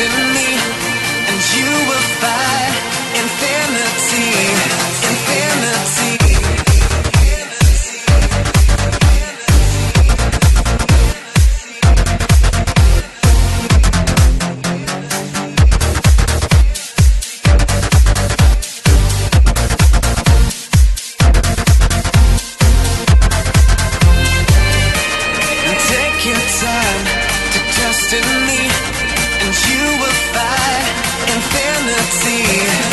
In me, and you will find and you will find infinity,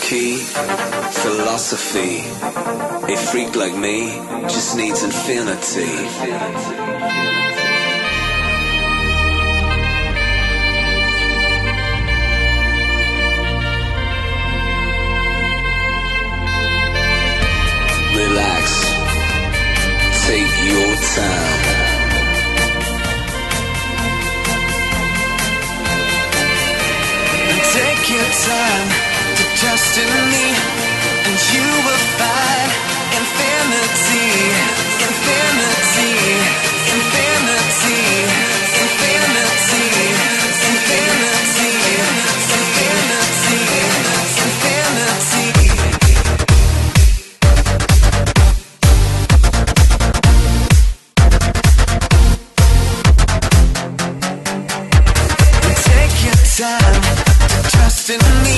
Key, philosophy. A freak like me just needs infinity. Relax, take your time. Take your time trust in me, and you will find infinity, infinity, infinity, infinity, infinity, infinity, infinity. Take your time to trust in me,